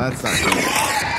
That's not good.